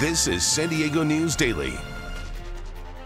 This is San Diego News Daily.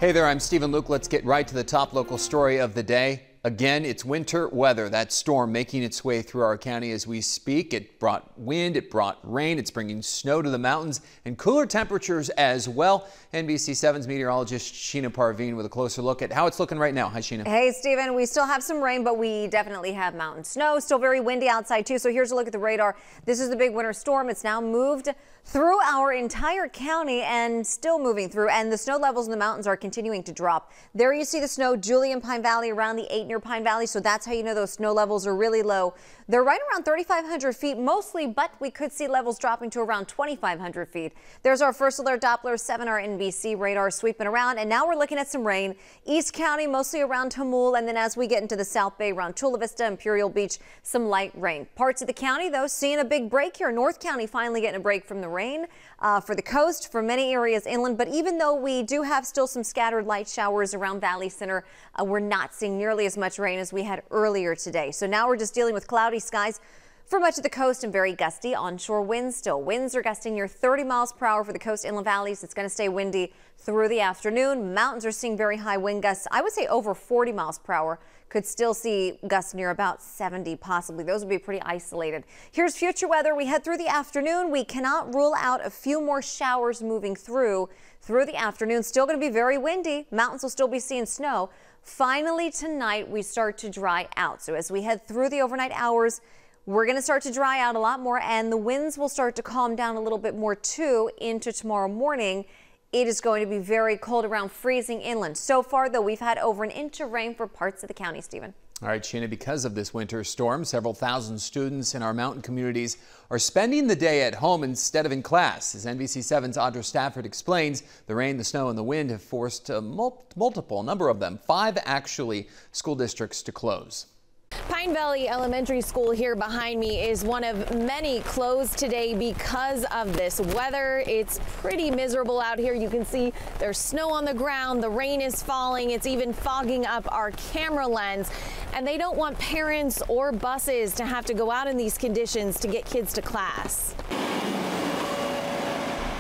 Hey there, I'm Stephen Luke. Let's get right to the top local story of the day. Again, it's winter weather. That storm making its way through our county as we speak. It brought wind, it brought rain, it's bringing snow to the mountains and cooler temperatures as well. NBC 7's meteorologist Sheena Parveen with a closer look at how it's looking right now. Hi, Sheena. Hey, Stephen. We still have some rain, but we definitely have mountain snow. Still very windy outside, too. So here's a look at the radar. This is the big winter storm. It's now moved through our entire county and still moving through. And the snow levels in the mountains are continuing to drop. There you see the snow, Julian Pine Valley around the 8 near Pine Valley. So that's how you know those snow levels are really low. They're right around 3,500 feet mostly, but we could see levels dropping to around 2,500 feet. There's our first alert Doppler 7, our NBC radar sweeping around. And now we're looking at some rain. East County, mostly around Jamul. And then as we get into the South Bay around Chula Vista, Imperial Beach, some light rain. Parts of the county, though, seeing a big break here. North County finally getting a break from the rain uh, for the coast, for many areas inland. But even though we do have still some scattered light showers around Valley Center, uh, we're not seeing nearly as much rain as we had earlier today. So now we're just dealing with cloudy skies for much of the coast and very gusty onshore winds still. Winds are gusting near 30 miles per hour for the coast inland valleys. It's going to stay windy through the afternoon. Mountains are seeing very high wind gusts. I would say over 40 miles per hour. Could still see gusts near about 70 possibly. Those would be pretty isolated. Here's future weather. We head through the afternoon. We cannot rule out a few more showers moving through through the afternoon. Still going to be very windy. Mountains will still be seeing snow. Finally tonight we start to dry out. So as we head through the overnight hours, we're going to start to dry out a lot more and the winds will start to calm down a little bit more too into tomorrow morning. It is going to be very cold around freezing inland. So far, though, we've had over an inch of rain for parts of the county, Stephen. All right, Sheena, because of this winter storm, several thousand students in our mountain communities are spending the day at home instead of in class. As NBC 7's Audra Stafford explains, the rain, the snow, and the wind have forced a mul multiple number of them, five actually, school districts to close. Pine Valley Elementary School here behind me is one of many closed today because of this weather. It's pretty miserable out here. You can see there's snow on the ground. The rain is falling. It's even fogging up our camera lens. And they don't want parents or buses to have to go out in these conditions to get kids to class.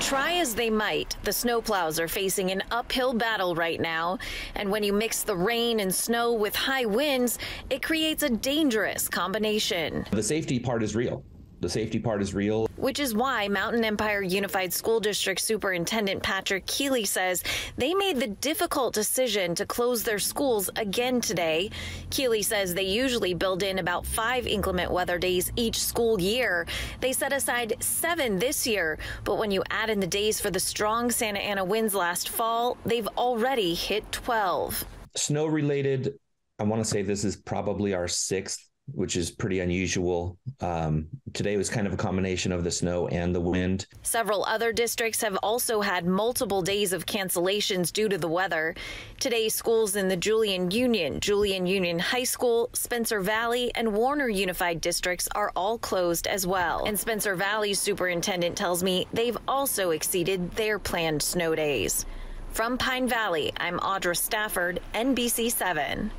Try as they might, the snowplows are facing an uphill battle right now. And when you mix the rain and snow with high winds, it creates a dangerous combination. The safety part is real. The safety part is real. Which is why Mountain Empire Unified School District Superintendent Patrick Keeley says they made the difficult decision to close their schools again today. Keeley says they usually build in about five inclement weather days each school year. They set aside seven this year, but when you add in the days for the strong Santa Ana winds last fall, they've already hit 12. Snow related, I want to say this is probably our sixth which is pretty unusual. Um, today was kind of a combination of the snow and the wind. Several other districts have also had multiple days of cancellations due to the weather. Today, schools in the Julian Union, Julian Union High School, Spencer Valley, and Warner Unified districts are all closed as well. And Spencer Valley's superintendent tells me they've also exceeded their planned snow days. From Pine Valley, I'm Audra Stafford, NBC 7.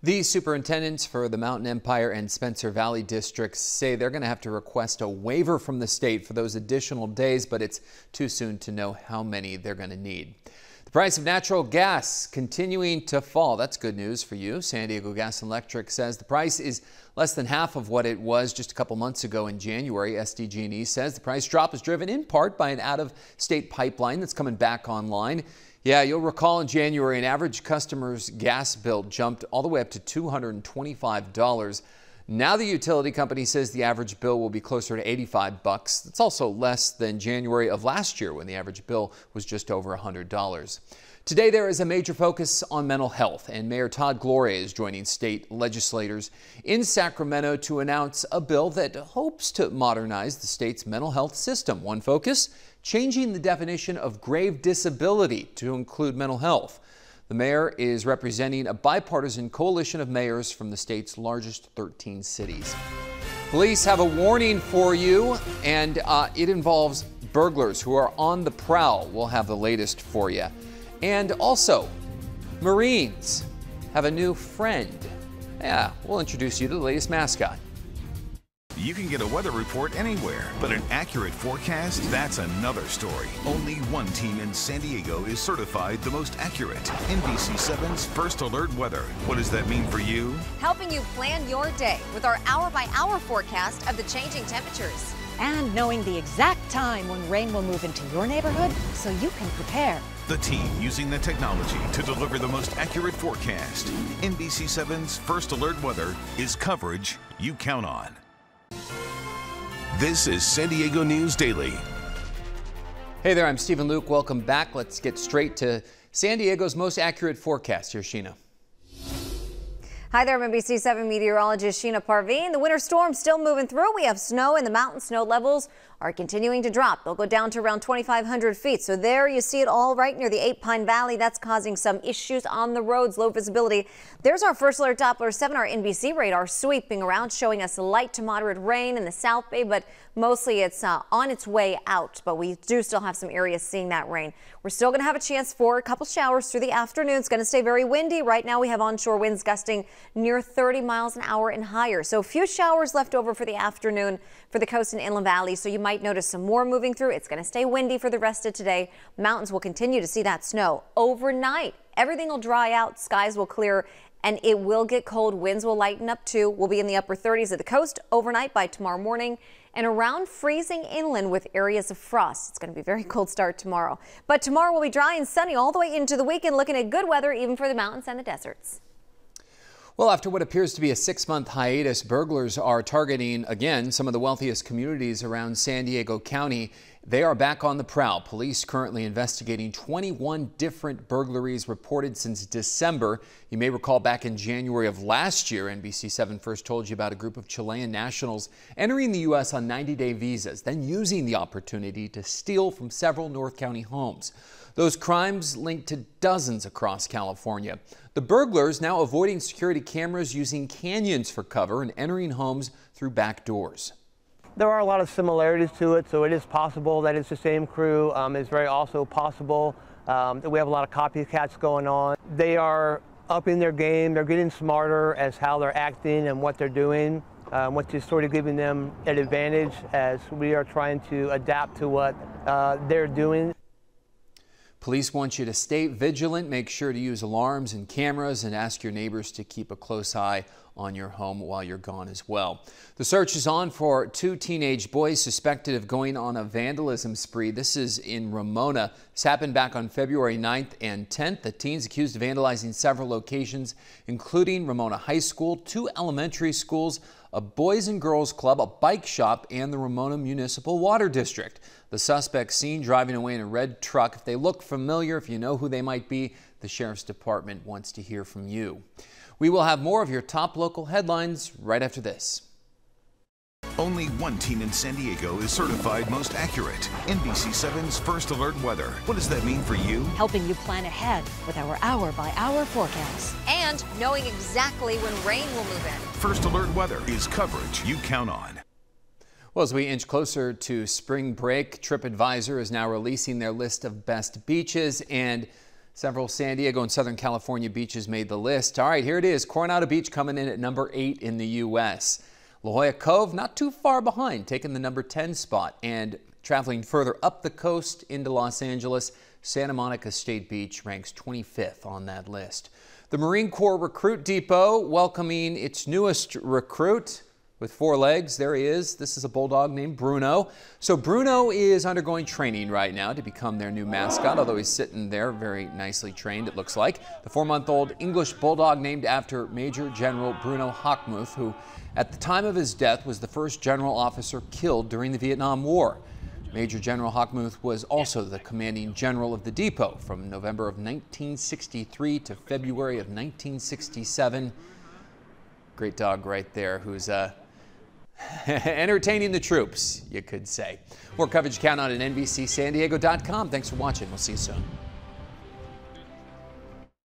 The superintendents for the Mountain Empire and Spencer Valley districts say they're going to have to request a waiver from the state for those additional days, but it's too soon to know how many they're going to need. The price of natural gas continuing to fall. That's good news for you. San Diego Gas and Electric says the price is less than half of what it was just a couple months ago in January. SDG&E says the price drop is driven in part by an out-of-state pipeline that's coming back online. Yeah, you'll recall in January, an average customer's gas bill jumped all the way up to $225. Now the utility company says the average bill will be closer to 85 bucks. That's also less than January of last year when the average bill was just over $100. Today there is a major focus on mental health and Mayor Todd Gloria is joining state legislators in Sacramento to announce a bill that hopes to modernize the state's mental health system. One focus, changing the definition of grave disability to include mental health. The mayor is representing a bipartisan coalition of mayors from the state's largest 13 cities. Police have a warning for you, and uh, it involves burglars who are on the prowl. We'll have the latest for you. And also, Marines have a new friend. Yeah, we'll introduce you to the latest mascot. You can get a weather report anywhere, but an accurate forecast, that's another story. Only one team in San Diego is certified the most accurate. NBC7's First Alert Weather. What does that mean for you? Helping you plan your day with our hour by hour forecast of the changing temperatures. And knowing the exact time when rain will move into your neighborhood so you can prepare. The team using the technology to deliver the most accurate forecast. NBC7's First Alert Weather is coverage you count on. This is San Diego News Daily. Hey there, I'm Stephen Luke. Welcome back. Let's get straight to San Diego's most accurate forecast. Here's Sheena. Hi there, I'm NBC 7 meteorologist Sheena Parveen. The winter storm still moving through. We have snow in the mountains. Snow levels are continuing to drop. They'll go down to around 2,500 feet. So there you see it all right near the Eight Pine Valley. That's causing some issues on the roads, low visibility. There's our first alert Doppler 7, our NBC radar sweeping around, showing us light to moderate rain in the South Bay, but mostly it's uh, on its way out. But we do still have some areas seeing that rain. We're still going to have a chance for a couple showers through the afternoon. It's going to stay very windy. Right now we have onshore winds gusting near 30 miles an hour and higher. So a few showers left over for the afternoon for the coast and inland valley. So you might notice some more moving through. It's going to stay windy for the rest of today. Mountains will continue to see that snow overnight. Everything will dry out. Skies will clear and it will get cold. Winds will lighten up too. We'll be in the upper 30s at the coast overnight by tomorrow morning and around freezing inland with areas of frost. It's going to be a very cold start tomorrow. But tomorrow will be dry and sunny all the way into the weekend, looking at good weather even for the mountains and the deserts. Well, after what appears to be a six month hiatus, burglars are targeting again some of the wealthiest communities around San Diego County. They are back on the prowl. Police currently investigating 21 different burglaries reported since December. You may recall back in January of last year, NBC7 first told you about a group of Chilean nationals entering the U.S. on 90 day visas, then using the opportunity to steal from several North County homes. Those crimes linked to dozens across California. The burglars now avoiding security cameras using canyons for cover and entering homes through back doors. There are a lot of similarities to it, so it is possible that it's the same crew. Um, it's very also possible um, that we have a lot of copycats going on. They are upping their game. They're getting smarter as how they're acting and what they're doing, um, which is sort of giving them an advantage as we are trying to adapt to what uh, they're doing. Police want you to stay vigilant, make sure to use alarms and cameras, and ask your neighbors to keep a close eye on your home while you're gone as well. The search is on for two teenage boys suspected of going on a vandalism spree. This is in Ramona. This happened back on February 9th and 10th. The teens accused of vandalizing several locations, including Ramona High School, two elementary schools, a Boys and Girls Club, a bike shop, and the Ramona Municipal Water District. The suspects seen driving away in a red truck. If they look familiar, if you know who they might be, the Sheriff's Department wants to hear from you. We will have more of your top local headlines right after this. Only one team in San Diego is certified most accurate. NBC7's First Alert Weather. What does that mean for you? Helping you plan ahead with our hour by hour forecast. And knowing exactly when rain will move in. First Alert Weather is coverage you count on. Well, as we inch closer to spring break, TripAdvisor is now releasing their list of best beaches and several San Diego and Southern California beaches made the list. All right, here it is. Coronado Beach coming in at number eight in the U.S. La Jolla Cove not too far behind, taking the number 10 spot. And traveling further up the coast into Los Angeles, Santa Monica State Beach ranks 25th on that list. The Marine Corps Recruit Depot welcoming its newest recruit with four legs. There he is. This is a bulldog named Bruno. So Bruno is undergoing training right now to become their new mascot, although he's sitting there very nicely trained, it looks like. The four-month-old English bulldog named after Major General Bruno Hochmuth, who at the time of his death was the first general officer killed during the Vietnam War. Major General Hochmuth was also the commanding general of the depot from November of 1963 to February of 1967. Great dog right there who's uh, entertaining the troops, you could say. More coverage count on at NBCSanDiego.com. Thanks for watching. We'll see you soon.